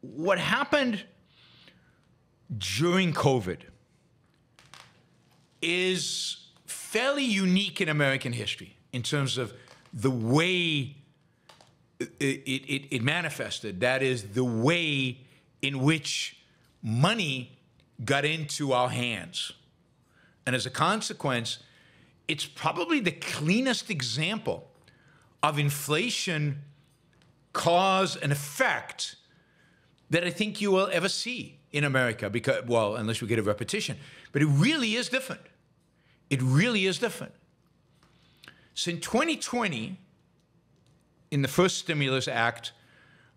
what happened during COVID is fairly unique in American history in terms of the way it, it, it, manifested. That is the way in which money got into our hands. And as a consequence, it's probably the cleanest example of inflation cause and effect that I think you will ever see in America because well, unless we get a repetition. But it really is different. It really is different. So in 2020, in the first stimulus act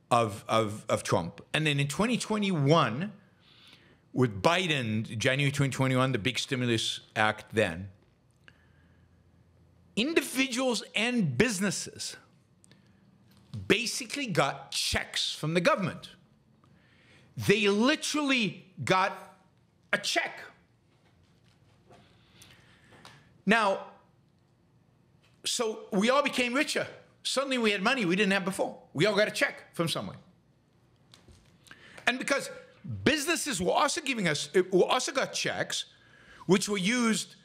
of, of, of Trump, and then in 2021, with Biden, January 2021, the big stimulus act then, individuals and businesses basically got checks from the government. They literally got a check. Now, so we all became richer. Suddenly we had money we didn't have before. We all got a check from someone. And because businesses were also giving us, were also got checks, which were used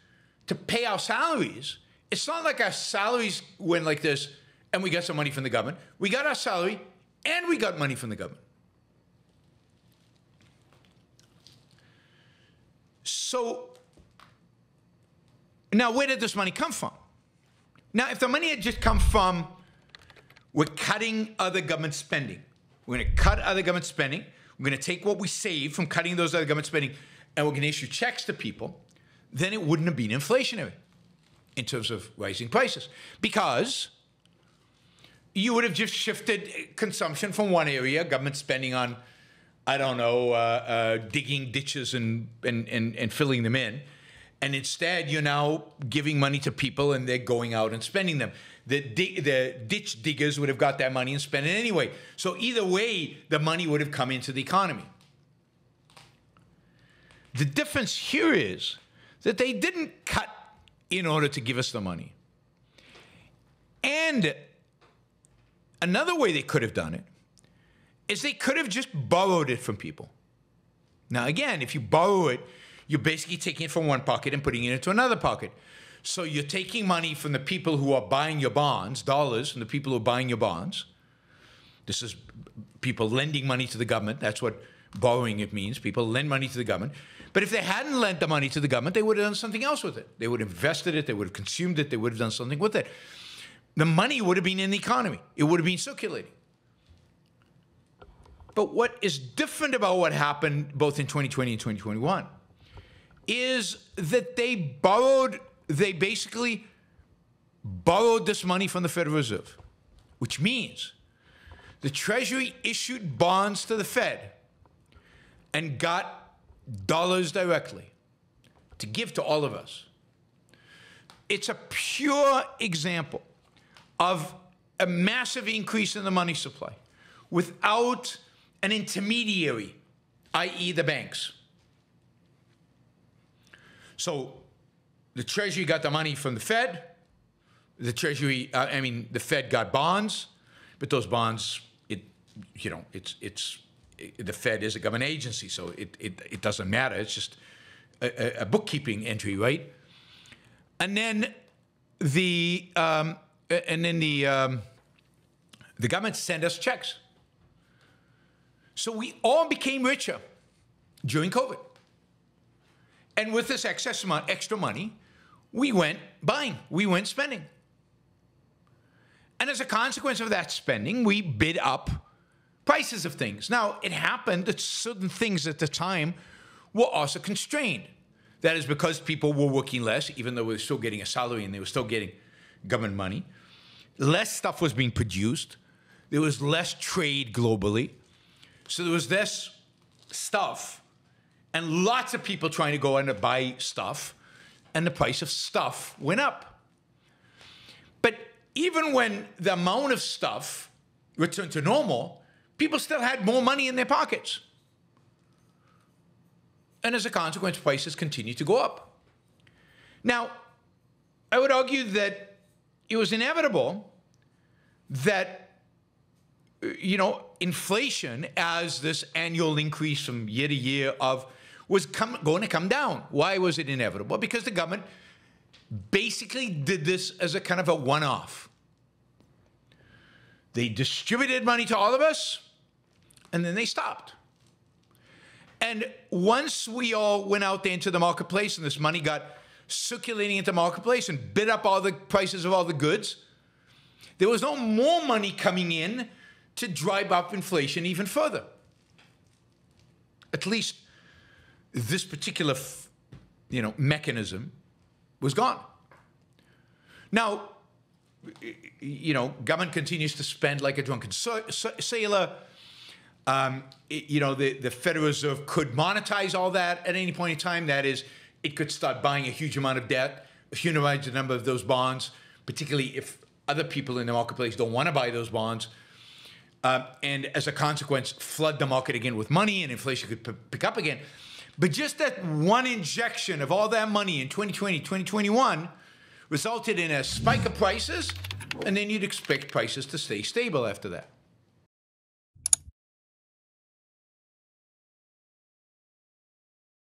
to pay our salaries. It's not like our salaries went like this and we got some money from the government. We got our salary and we got money from the government. So now where did this money come from? Now, if the money had just come from we're cutting other government spending. We're going to cut other government spending. We're going to take what we save from cutting those other government spending and we're going to issue checks to people. Then it wouldn't have been inflationary in terms of rising prices because you would have just shifted consumption from one area, government spending on, I don't know, uh, uh, digging ditches and, and, and, and filling them in. And instead, you're now giving money to people and they're going out and spending them. The, the ditch diggers would have got that money and spent it anyway. So either way, the money would have come into the economy. The difference here is that they didn't cut in order to give us the money. And another way they could have done it is they could have just borrowed it from people. Now, again, if you borrow it, you're basically taking it from one pocket and putting it into another pocket. So you're taking money from the people who are buying your bonds, dollars from the people who are buying your bonds. This is people lending money to the government. That's what borrowing it means. People lend money to the government. But if they hadn't lent the money to the government, they would have done something else with it. They would have invested it, they would have consumed it, they would have done something with it. The money would have been in the economy, it would have been circulating. But what is different about what happened both in 2020 and 2021 is that they borrowed, they basically borrowed this money from the Federal Reserve, which means the Treasury issued bonds to the Fed and got dollars directly to give to all of us. It's a pure example of a massive increase in the money supply without an intermediary, i.e., the banks. So the Treasury got the money from the Fed. The Treasury, uh, I mean, the Fed got bonds, but those bonds, it, you know, it's it's the Fed is a government agency, so it, it, it doesn't matter. It's just a, a bookkeeping entry, right? And then the um, and then the um, the government sent us checks. So we all became richer during COVID. And with this excess amount, extra money, we went buying, we went spending. And as a consequence of that spending, we bid up prices of things. Now, it happened that certain things at the time were also constrained. That is because people were working less, even though they were still getting a salary and they were still getting government money. Less stuff was being produced. There was less trade globally. So there was this stuff and lots of people trying to go in and buy stuff, and the price of stuff went up. But even when the amount of stuff returned to normal, people still had more money in their pockets. And as a consequence, prices continued to go up. Now, I would argue that it was inevitable that you know, inflation as this annual increase from year to year of was come, going to come down. Why was it inevitable? Because the government basically did this as a kind of a one-off. They distributed money to all of us, and then they stopped. And once we all went out there into the marketplace and this money got circulating into the marketplace and bid up all the prices of all the goods, there was no more money coming in to drive up inflation even further. At least this particular, you know, mechanism was gone. Now, you know, government continues to spend like a drunken sailor. Um, you know, the, the Federal Reserve could monetize all that at any point in time. That is, it could start buying a huge amount of debt, humanize the number of those bonds, particularly if other people in the marketplace don't want to buy those bonds. Uh, and as a consequence, flood the market again with money and inflation could pick up again. But just that one injection of all that money in 2020, 2021 resulted in a spike of prices, and then you'd expect prices to stay stable after that.